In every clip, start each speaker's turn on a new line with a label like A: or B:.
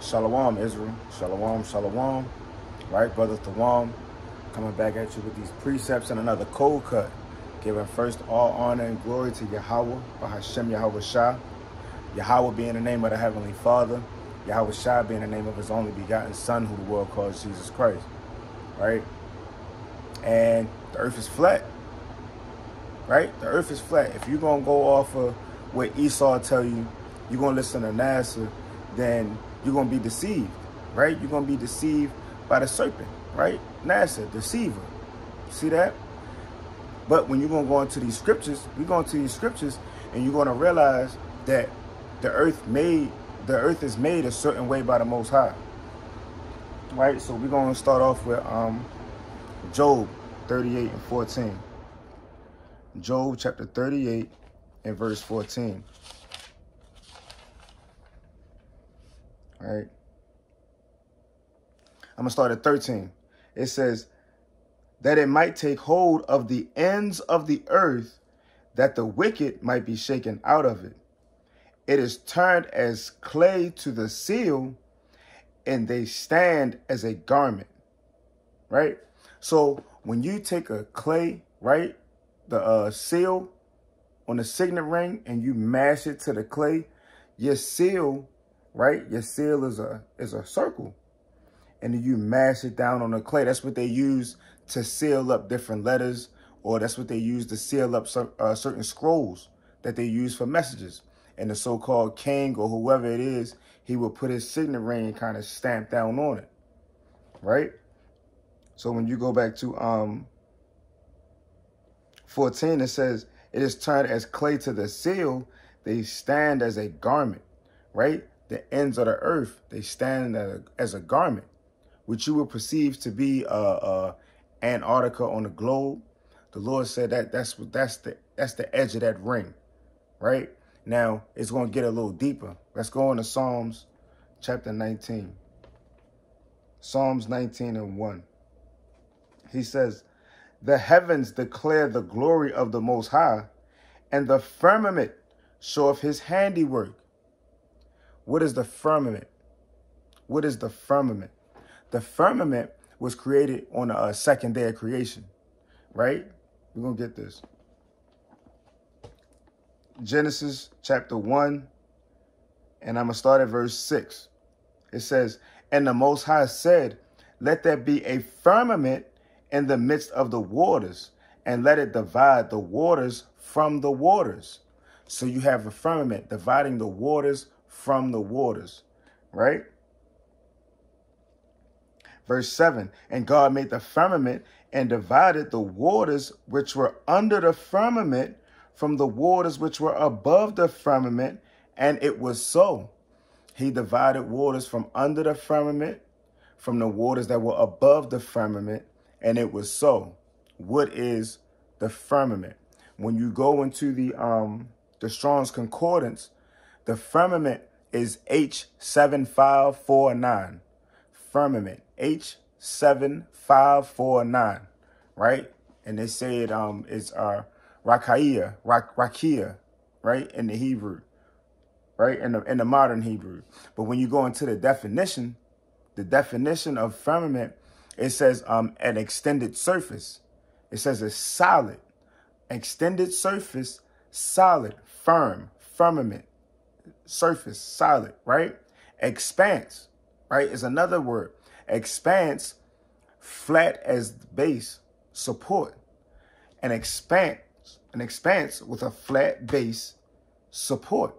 A: Shalom, Israel. Shalom, shalom. Right, Brother Thawam, coming back at you with these precepts and another cold cut. Giving first all honor and glory to Yahweh, Bahashem Yahweh Shah. Yahweh being the name of the Heavenly Father. Yahweh Shah being the name of his only begotten Son, who the world calls Jesus Christ. Right? And the earth is flat. Right? The earth is flat. If you're going to go off of what Esau tell you, you're going to listen to NASA, then you're going to be deceived, right? You're going to be deceived by the serpent, right? NASA, deceiver. See that? But when you're going to go into these scriptures, we go into these scriptures and you're going to realize that the earth made, the earth is made a certain way by the Most High. Right? So we're going to start off with um, Job 38 and 14. Job chapter 38 and verse 14. All right. I'm going to start at 13. It says, that it might take hold of the ends of the earth, that the wicked might be shaken out of it. It is turned as clay to the seal, and they stand as a garment. Right? So when you take a clay, right, the uh, seal on the signet ring, and you mash it to the clay, your seal right? Your seal is a is a circle. And then you mash it down on the clay. That's what they use to seal up different letters, or that's what they use to seal up uh, certain scrolls that they use for messages. And the so-called king or whoever it is, he will put his signet ring kind of stamp down on it, right? So when you go back to um 14, it says, it is turned as clay to the seal, they stand as a garment, right? The ends of the earth, they stand as a garment, which you will perceive to be uh, uh, Antarctica on the globe. The Lord said that that's what that's the that's the edge of that ring, right? Now it's going to get a little deeper. Let's go into Psalms chapter 19. Psalms 19 and 1. He says, The heavens declare the glory of the Most High, and the firmament showeth his handiwork. What is the firmament? What is the firmament? The firmament was created on the uh, second day of creation, right? We're going to get this. Genesis chapter 1, and I'm going to start at verse 6. It says, And the Most High said, Let there be a firmament in the midst of the waters, and let it divide the waters from the waters. So you have a firmament dividing the waters from the waters, right? Verse 7 And God made the firmament and divided the waters which were under the firmament from the waters which were above the firmament, and it was so. He divided waters from under the firmament from the waters that were above the firmament, and it was so. What is the firmament? When you go into the um the Strong's Concordance, the firmament is H7549. Firmament, H7549, right? And they say it um, is uh, Rakaiya, Rak, Rakia, right? In the Hebrew, right? In the, in the modern Hebrew. But when you go into the definition, the definition of firmament, it says um, an extended surface. It says a solid, extended surface, solid, firm, firmament, surface, solid, right? Expanse, right, is another word. Expanse, flat as base, support. An expanse, an expanse with a flat base, support.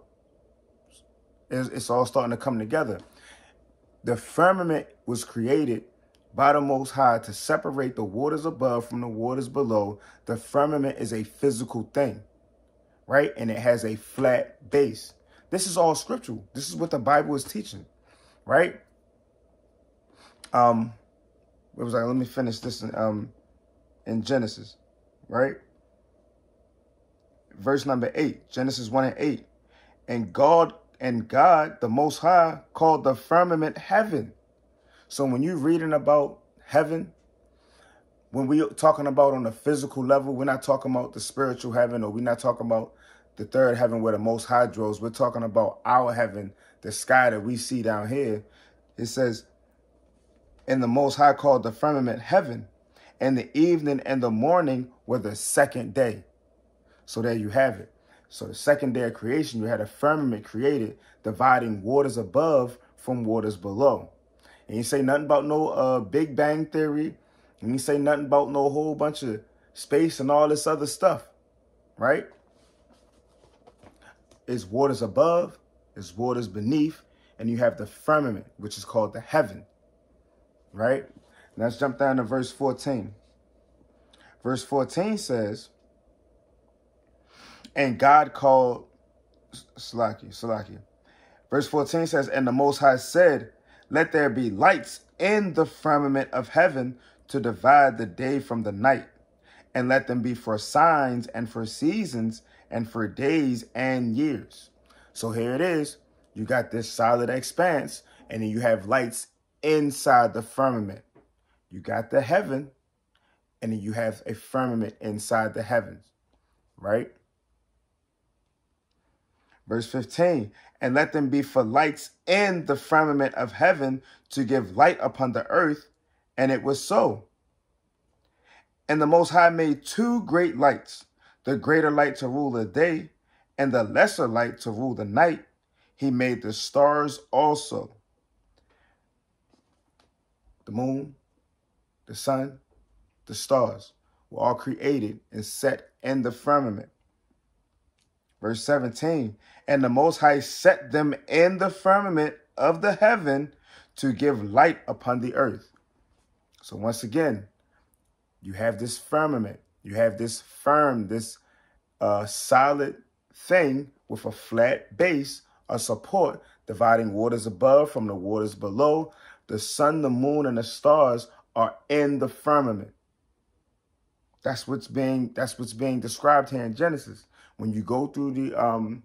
A: It's, it's all starting to come together. The firmament was created by the Most High to separate the waters above from the waters below. The firmament is a physical thing, right? And it has a flat base. This is all scriptural. This is what the Bible is teaching, right? Um, it was like, let me finish this in, um, in Genesis, right? Verse number eight, Genesis 1 and 8. And God and God, the Most High, called the firmament heaven. So when you're reading about heaven, when we're talking about on a physical level, we're not talking about the spiritual heaven or we're not talking about the third heaven where the most high dwells. We're talking about our heaven, the sky that we see down here. It says, in the Most High called the firmament heaven, and the evening and the morning were the second day. So there you have it. So the second day of creation, you had a firmament created, dividing waters above from waters below. And you say nothing about no uh, Big Bang Theory, and you say nothing about no whole bunch of space and all this other stuff, right? It's waters above, is waters beneath, and you have the firmament, which is called the heaven right? Let's jump down to verse 14. Verse 14 says, And God called Salaki, Salaki. Verse 14 says, And the Most High said, Let there be lights in the firmament of heaven to divide the day from the night, and let them be for signs and for seasons and for days and years. So here it is. You got this solid expanse, and then you have lights inside the firmament. You got the heaven, and then you have a firmament inside the heavens, right? Verse 15, and let them be for lights in the firmament of heaven to give light upon the earth. And it was so. And the Most High made two great lights, the greater light to rule the day, and the lesser light to rule the night. He made the stars also the moon, the sun, the stars were all created and set in the firmament. Verse 17, and the Most High set them in the firmament of the heaven to give light upon the earth. So once again, you have this firmament. You have this firm, this uh, solid thing with a flat base, a support, dividing waters above from the waters below, the sun, the moon, and the stars are in the firmament. That's what's being that's what's being described here in Genesis. When you go through the um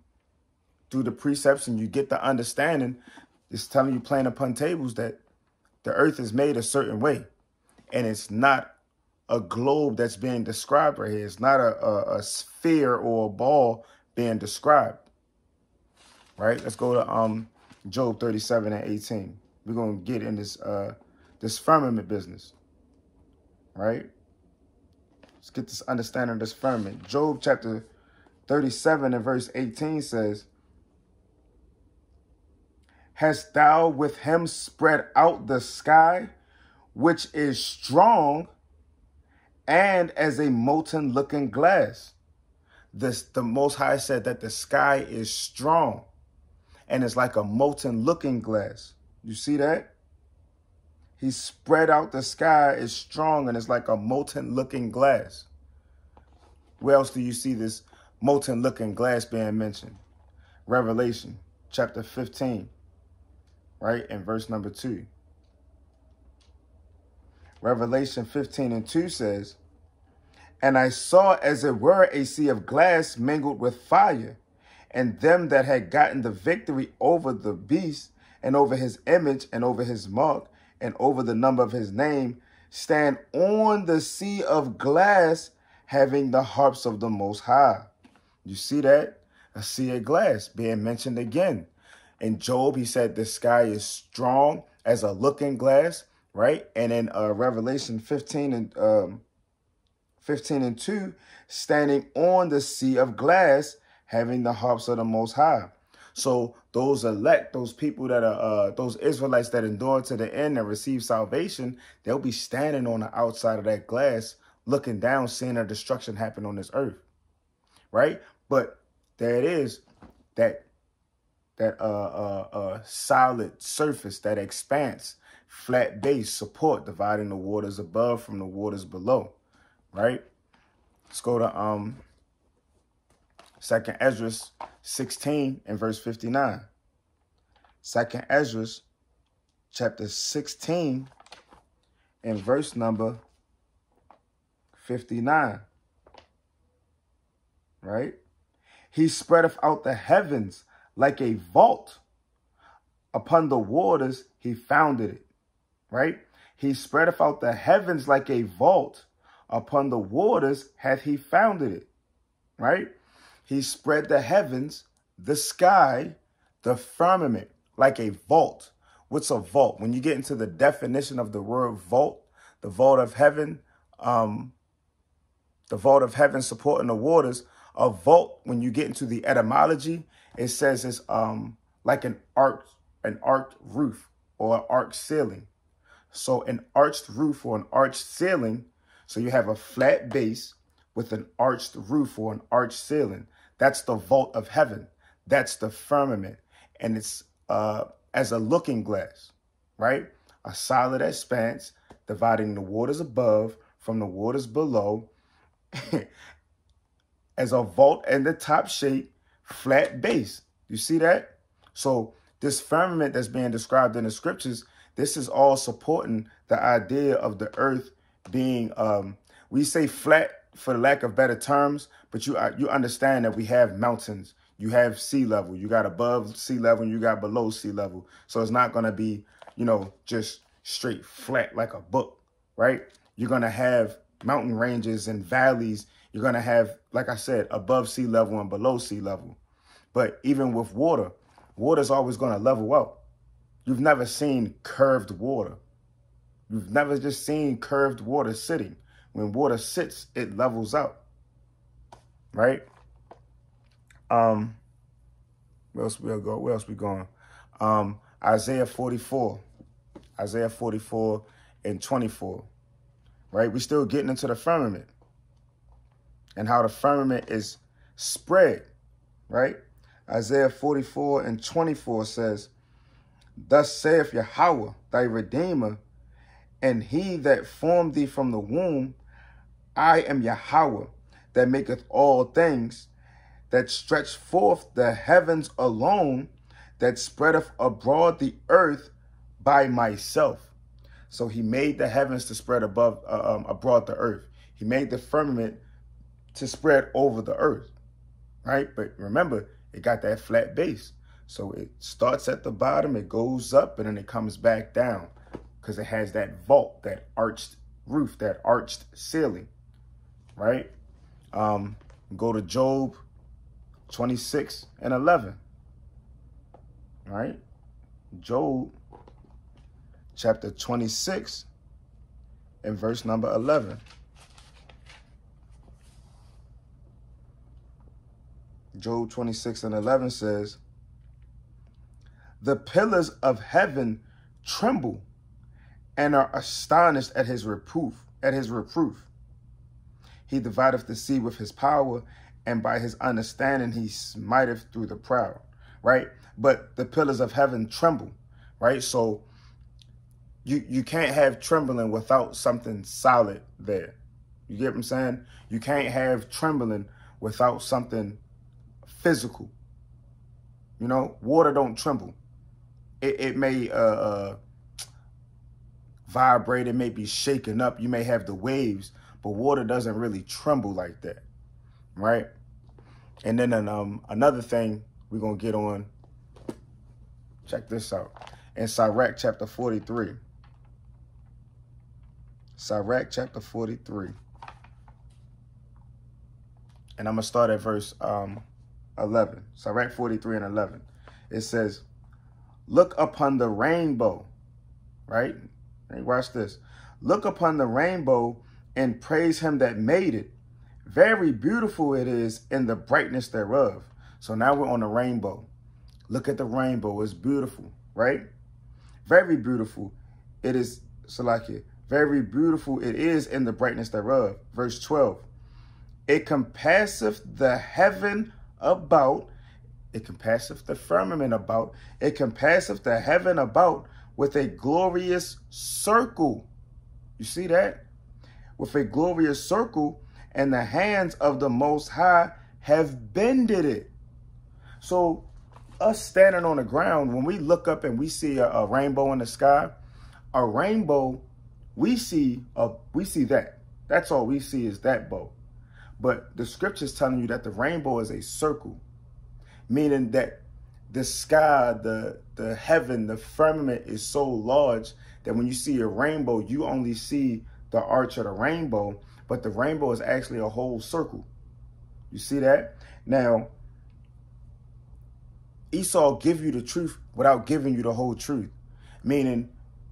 A: through the precepts and you get the understanding, it's telling you playing upon tables that the earth is made a certain way. And it's not a globe that's being described right here. It's not a, a, a sphere or a ball being described. Right? Let's go to um Job 37 and 18 we're gonna get in this uh this firmament business. Right? Let's get this understanding of this firmament. Job chapter 37 and verse 18 says, Hast thou with him spread out the sky, which is strong and as a molten looking glass? This the most high said that the sky is strong and it's like a molten looking glass. You see that? He spread out the sky is strong and it's like a molten looking glass. Where else do you see this molten looking glass being mentioned? Revelation chapter 15, right? In verse number 2. Revelation 15 and 2 says, And I saw as it were a sea of glass mingled with fire, and them that had gotten the victory over the beast and over his image and over his mark and over the number of his name stand on the sea of glass having the harps of the most high. You see that? A sea of glass being mentioned again. In job he said the sky is strong as a looking glass right? And in uh, revelation 15 and um, 15 and 2 standing on the sea of glass having the harps of the most high. So those elect, those people that are, uh, those Israelites that endure to the end and receive salvation, they'll be standing on the outside of that glass, looking down, seeing a destruction happen on this earth, right? But there it is, that that uh, uh, uh, solid surface, that expanse, flat base, support, dividing the waters above from the waters below, right? Let's go to um Second Ezra 16 and verse 59. Second Ezra chapter 16 and verse number 59. Right? He spreadeth out the heavens like a vault. Upon the waters he founded it. Right? He spreadeth out the heavens like a vault. Upon the waters hath he founded it. Right? He spread the heavens, the sky, the firmament like a vault What's a vault? When you get into the definition of the word vault, the vault of heaven, um, the vault of heaven supporting the waters, a vault, when you get into the etymology, it says it's um, like an arched, an arched roof or an arched ceiling. So an arched roof or an arched ceiling, so you have a flat base with an arched roof or an arched ceiling. That's the vault of heaven. That's the firmament. And it's uh, as a looking glass, right? A solid expanse dividing the waters above from the waters below as a vault and the top shape, flat base. You see that? So this firmament that's being described in the scriptures, this is all supporting the idea of the earth being, um, we say flat for lack of better terms, but you uh, you understand that we have mountains, you have sea level, you got above sea level, and you got below sea level. So it's not going to be, you know, just straight flat like a book, right? You're going to have mountain ranges and valleys. You're going to have, like I said, above sea level and below sea level. But even with water, water's always going to level out. You've never seen curved water. You've never just seen curved water sitting. When water sits, it levels out. Right? Um, where else we'll go? Where else we going? Um, Isaiah 44. Isaiah 44 and 24. Right? We're still getting into the firmament and how the firmament is spread. Right? Isaiah 44 and 24 says, Thus saith Yahweh, thy Redeemer, and he that formed thee from the womb, I am Yahweh, that maketh all things, that stretch forth the heavens alone, that spreadeth abroad the earth by myself. So he made the heavens to spread above, uh, um, abroad the earth. He made the firmament to spread over the earth, right? But remember, it got that flat base. So it starts at the bottom, it goes up, and then it comes back down because it has that vault, that arched roof, that arched ceiling, right? Um, go to Job 26 and 11, right? Job chapter 26 and verse number 11. Job 26 and 11 says, The pillars of heaven tremble and are astonished at his reproof, at his reproof. He divideth the sea with his power, and by his understanding he smiteth through the proud. Right? But the pillars of heaven tremble, right? So you you can't have trembling without something solid there. You get what I'm saying? You can't have trembling without something physical. You know, water don't tremble. It, it may uh, uh, vibrate, it may be shaken up. You may have the waves, but water doesn't really tremble like that, right? And then um, another thing we're going to get on, check this out. In Sirach chapter 43. Sirach chapter 43. And I'm going to start at verse um, 11. Sirach 43 and 11. It says, Look upon the rainbow, right? Hey, watch this. Look upon the rainbow and praise him that made it. Very beautiful it is in the brightness thereof. So now we're on the rainbow. Look at the rainbow. It's beautiful, right? Very beautiful. It is, Salakia, very beautiful it is in the brightness thereof. Verse 12. It compasseth the heaven about, it compasseth the firmament about, it compasseth the heaven about with a glorious circle. You see that? With a glorious circle, and the hands of the Most High have bended it. So, us standing on the ground, when we look up and we see a, a rainbow in the sky, a rainbow, we see a, we see that. That's all we see is that bow. But the scripture's telling you that the rainbow is a circle, meaning that the sky, the, the heaven, the firmament is so large that when you see a rainbow, you only see the arch of the rainbow, but the rainbow is actually a whole circle. You see that? Now, Esau give you the truth without giving you the whole truth, Meaning,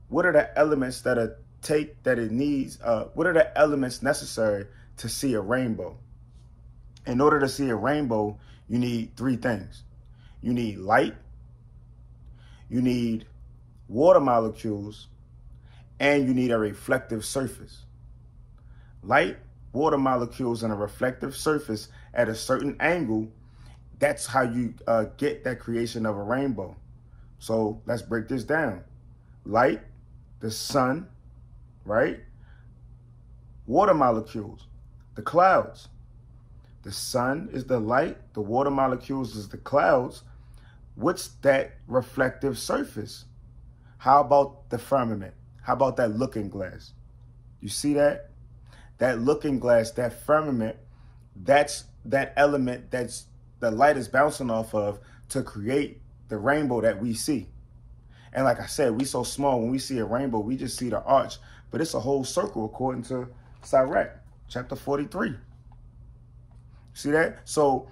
A: what are the elements that are take that it needs? Uh, what are the elements necessary to see a rainbow? In order to see a rainbow, you need three things. You need light, you need water molecules, and you need a reflective surface. Light, water molecules, and a reflective surface at a certain angle, that's how you uh, get that creation of a rainbow. So let's break this down. Light, the sun, right? Water molecules, the clouds. The sun is the light, the water molecules is the clouds. What's that reflective surface? How about the firmament? How about that looking glass? You see that? That looking glass, that firmament, that's that element that's the light is bouncing off of to create the rainbow that we see. And like I said, we so small, when we see a rainbow, we just see the arch, but it's a whole circle according to Sirach, chapter 43. See that? So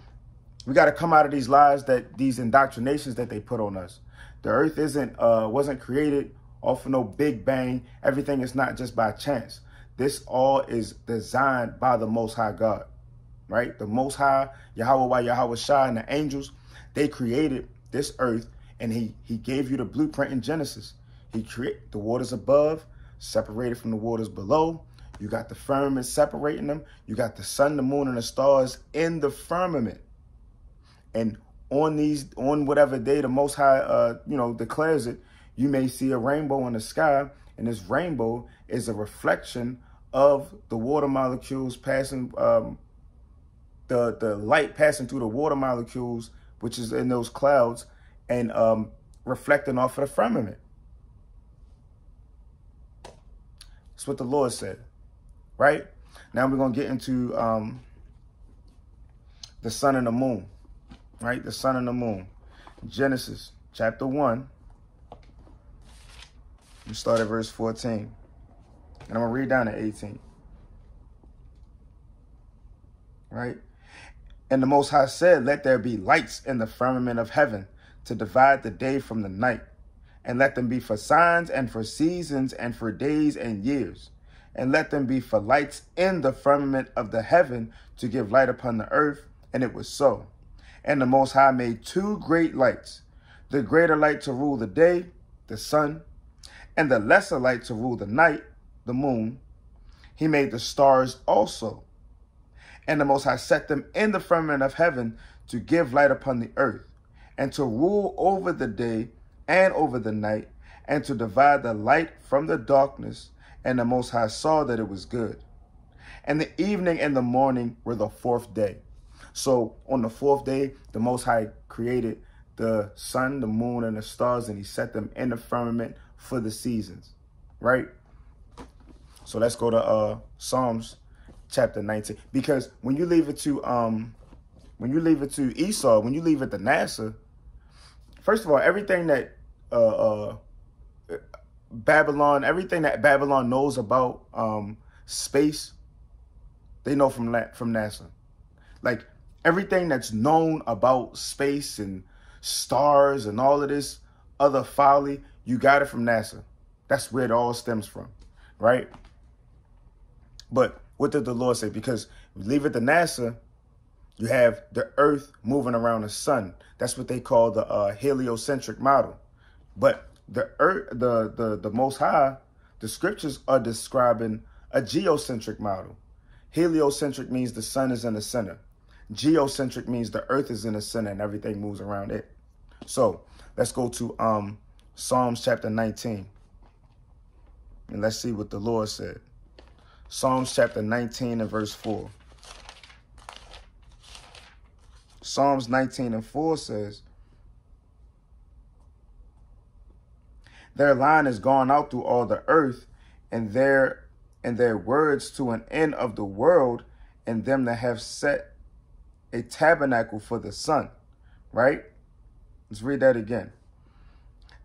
A: we got to come out of these lies that these indoctrinations that they put on us. The earth isn't uh wasn't created off of no big bang. Everything is not just by chance. This all is designed by the Most High God, right? The Most High, Yahweh, Yahweh Shah, and the angels, they created this earth, and he he gave you the blueprint in Genesis. He created the waters above, separated from the waters below. You got the firmament separating them. You got the sun, the moon, and the stars in the firmament. And on these, on whatever day the Most High, uh, you know, declares it, you may see a rainbow in the sky, and this rainbow is a reflection of the water molecules passing, um, the the light passing through the water molecules, which is in those clouds, and um, reflecting off of the firmament. That's what the Lord said right? Now we're going to get into um, the sun and the moon, right? The sun and the moon. Genesis chapter 1. We start at verse 14. And I'm going to read down to 18. Right? And the Most High said, Let there be lights in the firmament of heaven to divide the day from the night, and let them be for signs and for seasons and for days and years and let them be for lights in the firmament of the heaven to give light upon the earth. And it was so. And the Most High made two great lights, the greater light to rule the day, the sun, and the lesser light to rule the night, the moon. He made the stars also. And the Most High set them in the firmament of heaven to give light upon the earth, and to rule over the day and over the night, and to divide the light from the darkness and the Most High saw that it was good. And the evening and the morning were the fourth day. So on the fourth day, the Most High created the sun, the moon, and the stars, and he set them in the firmament for the seasons, right? So let's go to uh, Psalms chapter 19. Because when you leave it to um, when you leave it to Esau, when you leave it to NASA, first of all, everything that uh, uh, Babylon, everything that Babylon knows about um, space, they know from from NASA. Like everything that's known about space and stars and all of this other folly, you got it from NASA. That's where it all stems from, right? But what did the Lord say? Because leave it to NASA, you have the Earth moving around the sun. That's what they call the uh, heliocentric model. But the earth, the the the Most High, the scriptures are describing a geocentric model. Heliocentric means the sun is in the center. Geocentric means the earth is in the center and everything moves around it. So let's go to um, Psalms chapter 19. And let's see what the Lord said. Psalms chapter 19 and verse 4. Psalms 19 and 4 says, Their line is gone out through all the earth, and their and their words to an end of the world, and them that have set a tabernacle for the sun. Right? Let's read that again.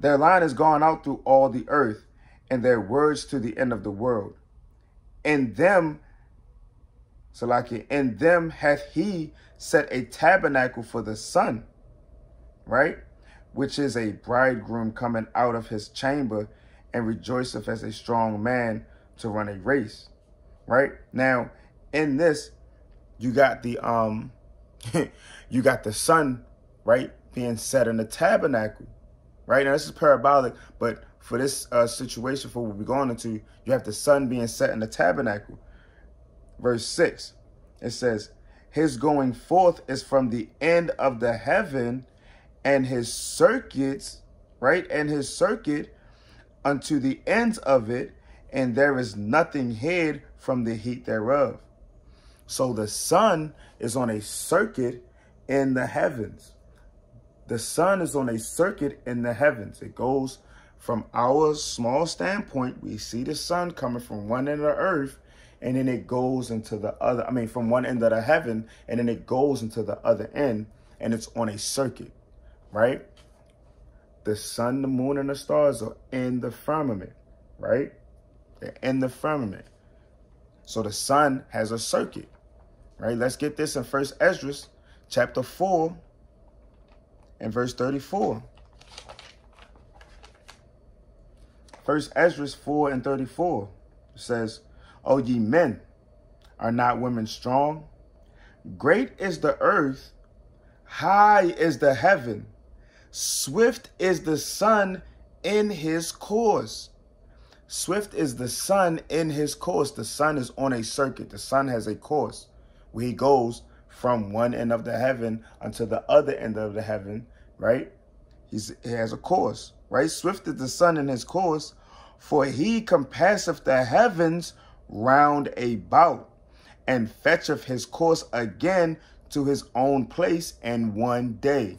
A: Their line is gone out through all the earth, and their words to the end of the world. In them, Salaki, in them hath he set a tabernacle for the sun. Right? Which is a bridegroom coming out of his chamber and rejoiceth as a strong man to run a race. Right? Now, in this, you got the um you got the sun, right, being set in the tabernacle. Right? Now this is parabolic, but for this uh, situation, for what we're going into, you have the sun being set in the tabernacle. Verse 6, it says, His going forth is from the end of the heaven, and his circuits, right, and his circuit unto the ends of it, and there is nothing hid from the heat thereof. So the sun is on a circuit in the heavens. The sun is on a circuit in the heavens. It goes from our small standpoint, we see the sun coming from one end of the earth, and then it goes into the other, I mean, from one end of the heaven, and then it goes into the other end, and it's on a circuit, right? The sun, the moon, and the stars are in the firmament, right? They're in the firmament. So the sun has a circuit, right? Let's get this in First Esdras chapter 4 and verse 34. First Esdras 4 and 34 says, O ye men, are not women strong? Great is the earth, high is the heaven, swift is the sun in his course. Swift is the sun in his course. The sun is on a circuit. The sun has a course where he goes from one end of the heaven unto the other end of the heaven, right? He's, he has a course, right? Swift is the sun in his course, for he compasseth the heavens round about, and fetcheth his course again to his own place in one day.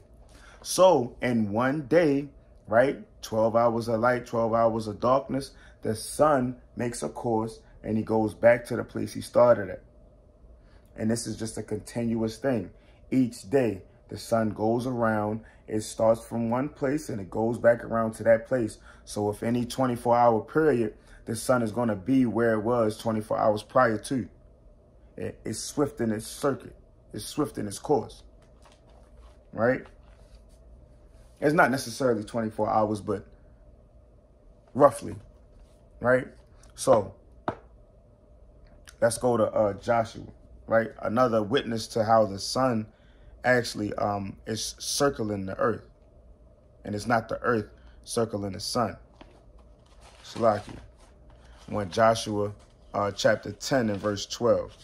A: So in one day, right, 12 hours of light, 12 hours of darkness, the sun makes a course and he goes back to the place he started at. And this is just a continuous thing. Each day, the sun goes around it starts from one place and it goes back around to that place. So if any 24 hour period, the sun is going to be where it was 24 hours prior to. It, it's swift in its circuit. It's swift in its course. Right? It's not necessarily 24 hours, but roughly. Right? So let's go to uh, Joshua. Right? Another witness to how the sun actually um, is circling the earth. And it's not the earth circling the sun. Salaki. When Joshua uh, chapter 10 and verse 12.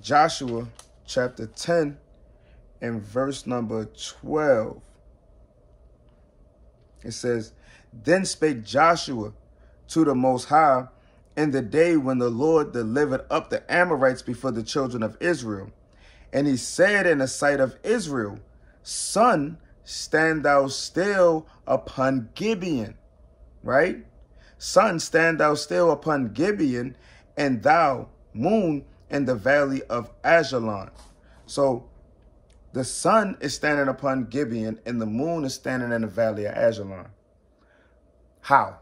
A: Joshua chapter 10 and verse number 12. It says, Then spake Joshua to the Most High in the day when the Lord delivered up the Amorites before the children of Israel. And he said in the sight of Israel, Sun, stand thou still upon Gibeon, right? Sun, stand thou still upon Gibeon, and thou, moon, in the valley of Ajalon. So the sun is standing upon Gibeon, and the moon is standing in the valley of Ajalon. How?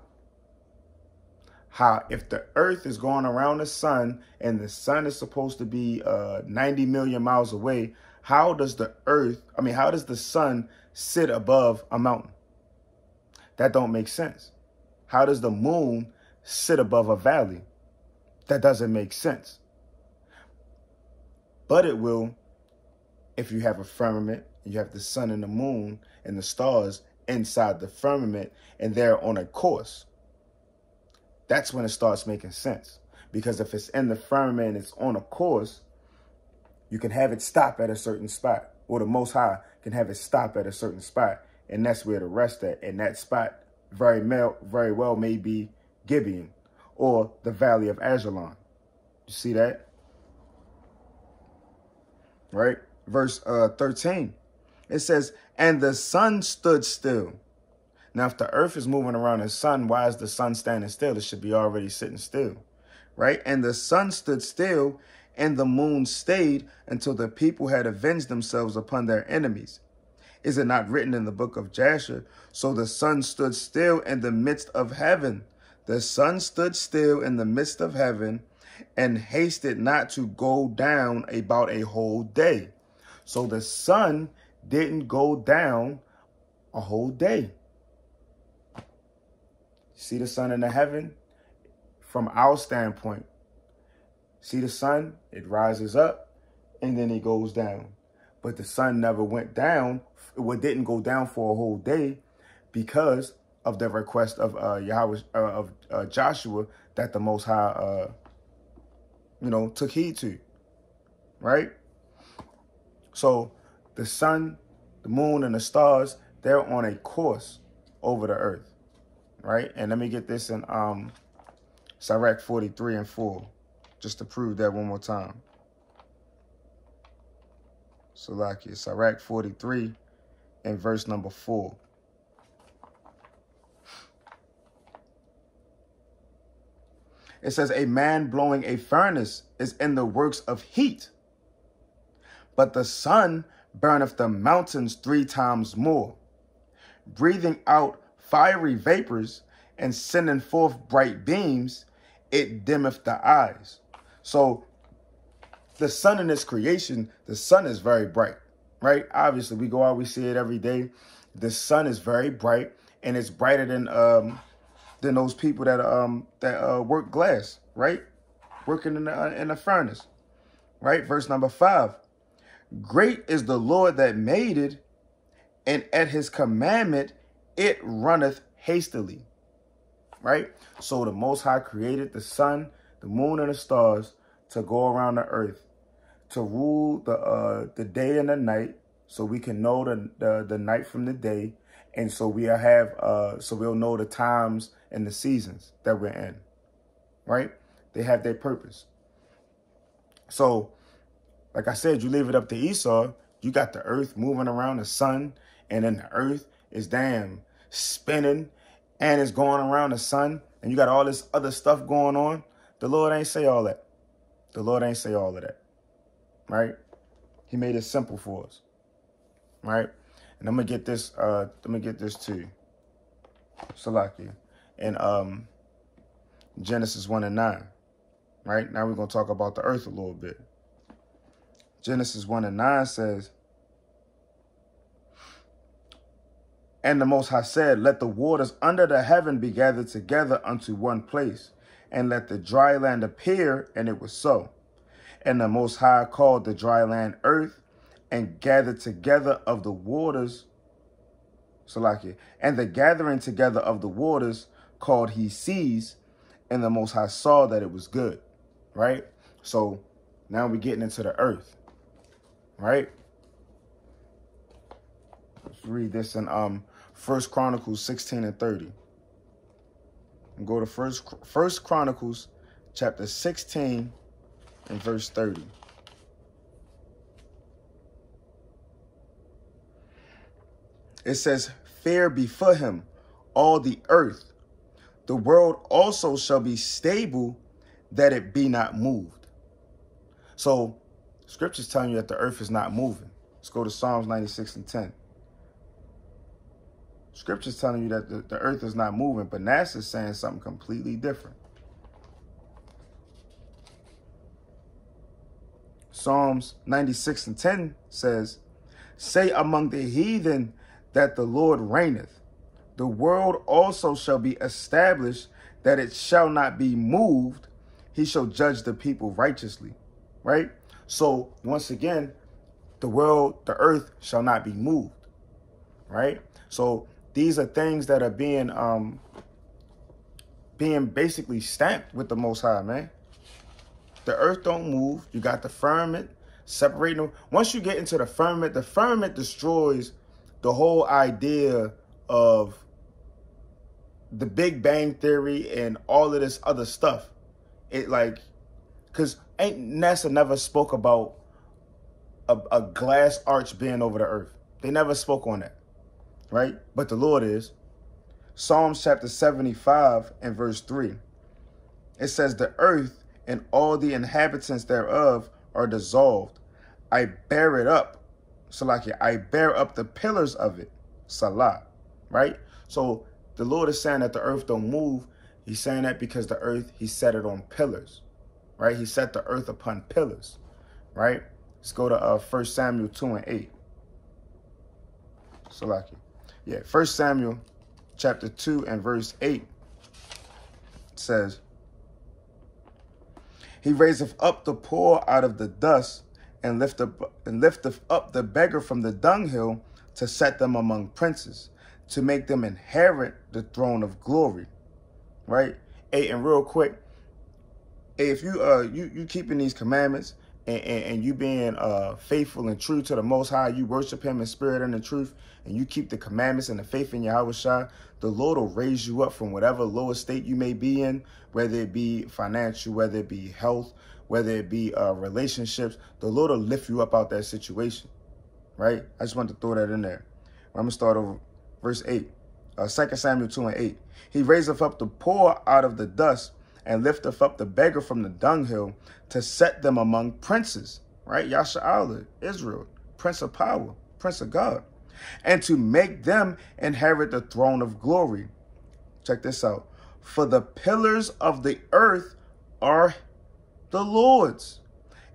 A: how if the earth is going around the sun and the sun is supposed to be uh, 90 million miles away, how does the earth, I mean, how does the sun sit above a mountain? That don't make sense. How does the moon sit above a valley? That doesn't make sense. But it will if you have a firmament, you have the sun and the moon and the stars inside the firmament and they're on a course that's when it starts making sense. Because if it's in the firmament, it's on a course, you can have it stop at a certain spot. Or the Most High can have it stop at a certain spot. And that's where to rest at. And that spot very, very well may be Gibeon or the Valley of Ajalon. You see that? Right? Verse uh, 13. It says, And the sun stood still now, if the earth is moving around the sun, why is the sun standing still? It should be already sitting still, right? And the sun stood still and the moon stayed until the people had avenged themselves upon their enemies. Is it not written in the book of Jasher? So the sun stood still in the midst of heaven. The sun stood still in the midst of heaven and hasted not to go down about a whole day. So the sun didn't go down a whole day. See the sun in the heaven? From our standpoint, see the sun, it rises up and then it goes down. But the sun never went down. It didn't go down for a whole day because of the request of uh, Yahweh, uh, of uh, Joshua that the Most High, uh, you know, took heed to, right? So the sun, the moon, and the stars, they're on a course over the earth, right? And let me get this in um, Sirach 43 and 4, just to prove that one more time. Salakia, Sirach 43 and verse number 4. It says, A man blowing a furnace is in the works of heat, but the sun burneth the mountains three times more, breathing out fiery vapors and sending forth bright beams, it dimmeth the eyes. So the sun in its creation, the sun is very bright, right? Obviously, we go out, we see it every day. The sun is very bright, and it's brighter than um, than those people that um that uh, work glass, right? Working in the uh, in the furnace, right? Verse number five. Great is the Lord that made it, and at his commandment it runneth hastily. Right? So the Most High created the sun, the moon, and the stars to go around the earth, to rule the uh, the day and the night, so we can know the, the, the night from the day, and so we have uh, so we'll know the times and the seasons that we're in. Right? They have their purpose. So, like I said, you leave it up to Esau, you got the earth moving around the sun, and then the earth is damn spinning and it's going around the sun, and you got all this other stuff going on. The Lord ain't say all that. The Lord ain't say all of that. Right? He made it simple for us. Right? And I'm gonna get this, uh, I'm gonna get this to Salakia in um, Genesis 1 and 9. Right? Now we're going to talk about the earth a little bit. Genesis 1 and 9 says, And the Most High said, Let the waters under the heaven be gathered together unto one place, and let the dry land appear, and it was so. And the Most High called the dry land earth, and gathered together of the waters, Salakia, and the gathering together of the waters called he seas, and the Most High saw that it was good, right? So now we're getting into the earth, right? Let's read this in um First Chronicles 16 and 30. And go to First First Chronicles chapter 16 and verse 30. It says, Fear before him all the earth, the world also shall be stable that it be not moved. So scripture's telling you that the earth is not moving. Let's go to Psalms 96 and 10. Scripture's telling you that the, the earth is not moving, but NASA's saying something completely different. Psalms 96 and 10 says, Say among the heathen that the Lord reigneth the world also shall be established that it shall not be moved. He shall judge the people righteously. Right? So once again, the world, the earth shall not be moved. Right? So these are things that are being um being basically stamped with the most high, man. The earth don't move. You got the firmament separating them. Once you get into the firmament, the firmament destroys the whole idea of the Big Bang Theory and all of this other stuff. It like, cause ain't NASA never spoke about a, a glass arch being over the earth. They never spoke on that, right? But the Lord is. Psalms chapter 75 and verse 3. It says, The earth and all the inhabitants thereof are dissolved. I bear it up. Salakia, I bear up the pillars of it. Salah. Right? So the Lord is saying that the earth don't move. He's saying that because the earth, he set it on pillars, right? He set the earth upon pillars, right? Let's go to uh, 1 Samuel 2 and 8. Salaki. Yeah, 1 Samuel chapter 2 and verse 8 says, He raiseth up the poor out of the dust and lifteth, and lifteth up the beggar from the dunghill to set them among princes, to make them inherit the throne of glory. Right? Hey, and real quick, if you uh you you keeping these commandments and, and, and, you being uh faithful and true to the most high, you worship him in spirit and in truth, and you keep the commandments and the faith in Yahweh Shai, the Lord will raise you up from whatever lower state you may be in, whether it be financial, whether it be health, whether it be uh relationships, the Lord will lift you up out that situation. Right? I just wanted to throw that in there. I'm gonna start over verse 8. Uh, 2 Samuel 2 and 8. He raiseth up the poor out of the dust and lifteth up the beggar from the dunghill to set them among princes, right? Yasha'Allah, Israel, Prince of Power, Prince of God, and to make them inherit the throne of glory. Check this out. For the pillars of the earth are the Lord's,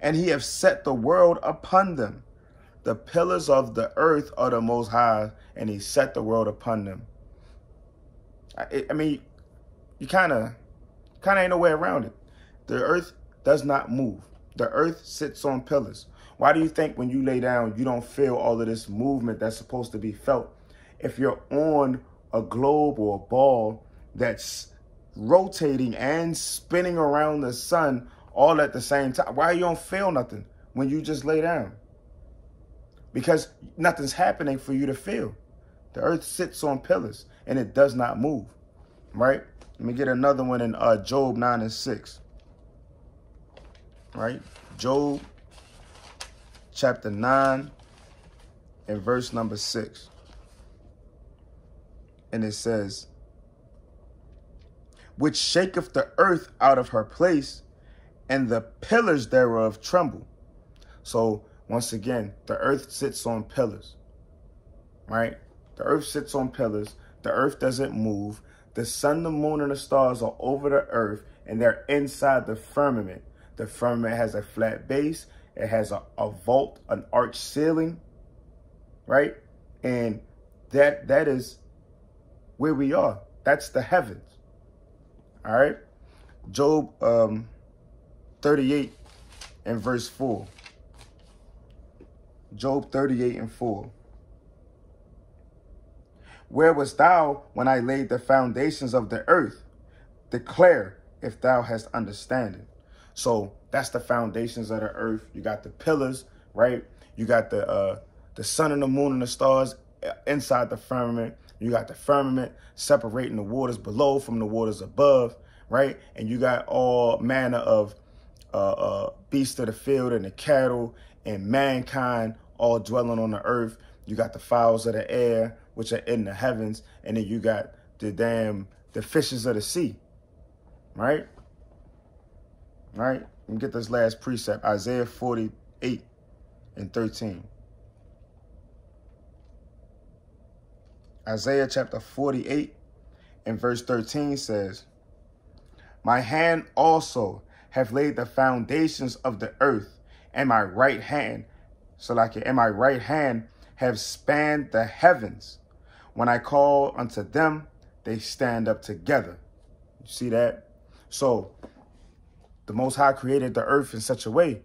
A: and he have set the world upon them. The pillars of the earth are the most high, and he set the world upon them. I, I mean, you kind of Kind of ain't no way around it. The earth does not move. The earth sits on pillars. Why do you think when you lay down, you don't feel all of this movement that's supposed to be felt? If you're on a globe or a ball that's rotating and spinning around the sun all at the same time, why you don't feel nothing when you just lay down? Because nothing's happening for you to feel. The earth sits on pillars and it does not move, right? Let me get another one in uh, Job 9 and 6. Right? Job chapter 9 and verse number 6. And it says, Which shaketh the earth out of her place, and the pillars thereof tremble. So, once again, the earth sits on pillars. Right? The earth sits on pillars. The earth doesn't move. The sun, the moon, and the stars are over the earth, and they're inside the firmament. The firmament has a flat base. It has a, a vault, an arch ceiling, right? And that that is where we are. That's the heavens. All right. Job um, 38 and verse 4. Job 38 and 4. Where wast thou when I laid the foundations of the earth? Declare if thou hast understanding. So that's the foundations of the earth. You got the pillars, right? You got the uh, the sun and the moon and the stars uh, inside the firmament. You got the firmament separating the waters below from the waters above, right? And you got all manner of uh, uh, beasts of the field and the cattle and mankind all dwelling on the earth. You got the fowls of the air, which are in the heavens, and then you got the damn the fishes of the sea. Right? Right? And get this last precept, Isaiah 48 and 13. Isaiah chapter 48 and verse 13 says, My hand also have laid the foundations of the earth, and my right hand, so like and my right hand have spanned the heavens. When I call unto them, they stand up together. You see that? So the Most High created the earth in such a way.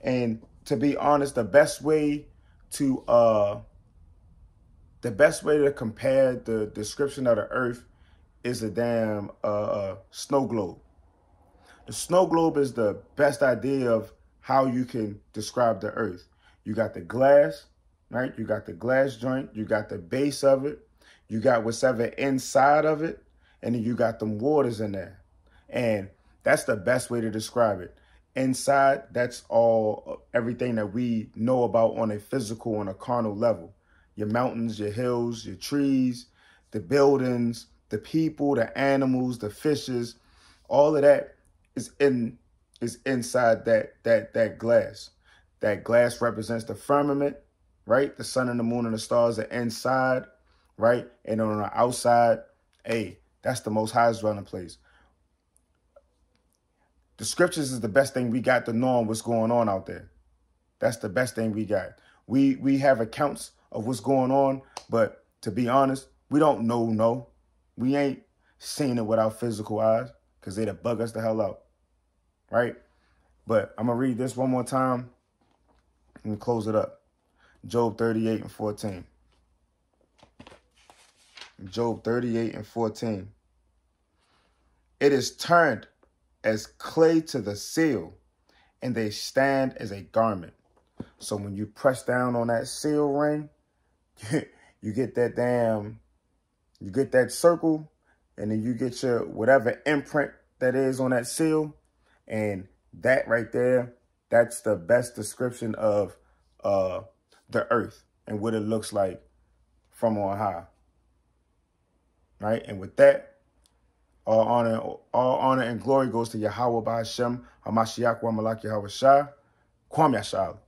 A: And to be honest, the best way to uh the best way to compare the description of the earth is a damn uh, uh, snow globe. The snow globe is the best idea of how you can describe the earth. You got the glass, right? You got the glass joint, you got the base of it, you got what's ever inside of it, and then you got them waters in there. And that's the best way to describe it. Inside, that's all uh, everything that we know about on a physical, on a carnal level. Your mountains, your hills, your trees, the buildings, the people, the animals, the fishes, all of that is in is inside that that that glass. That glass represents the firmament, right? The sun and the moon and the stars are inside right? And on the outside, hey, that's the most highest dwelling place. The scriptures is the best thing we got to know what's going on out there. That's the best thing we got. We we have accounts of what's going on, but to be honest, we don't know no. We ain't seen it with our physical eyes because they'd bug us the hell out. Right? But I'm gonna read this one more time and close it up. Job 38 and 14. Job 38 and 14. It is turned as clay to the seal, and they stand as a garment. So when you press down on that seal ring, you get that damn, you get that circle, and then you get your whatever imprint that is on that seal. And that right there, that's the best description of uh, the earth and what it looks like from on high. Right? And with that, all honor, all honor and glory goes to Yahweh by Hashem, Hamashiach wa Malak Yahweh Shah, Kwam Yashal.